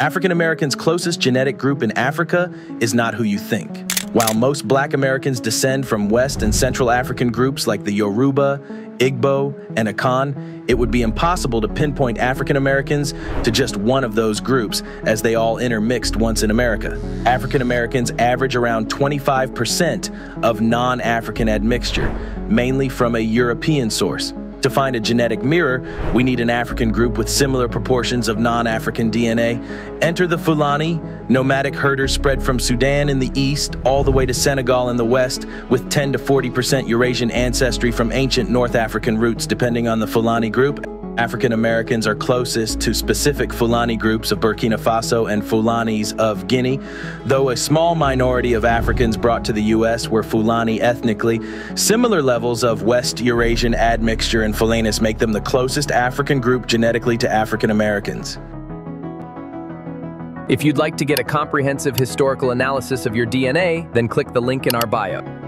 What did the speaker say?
African Americans' closest genetic group in Africa is not who you think. While most black Americans descend from West and Central African groups like the Yoruba, Igbo, and Akan, it would be impossible to pinpoint African Americans to just one of those groups, as they all intermixed once in America. African Americans average around 25% of non African admixture, mainly from a European source. To find a genetic mirror, we need an African group with similar proportions of non-African DNA. Enter the Fulani, nomadic herders spread from Sudan in the east all the way to Senegal in the west, with 10 to 40% Eurasian ancestry from ancient North African roots depending on the Fulani group. African Americans are closest to specific Fulani groups of Burkina Faso and Fulanis of Guinea, though a small minority of Africans brought to the U.S. were Fulani ethnically. Similar levels of West Eurasian admixture and Fulanis make them the closest African group genetically to African Americans. If you'd like to get a comprehensive historical analysis of your DNA, then click the link in our bio.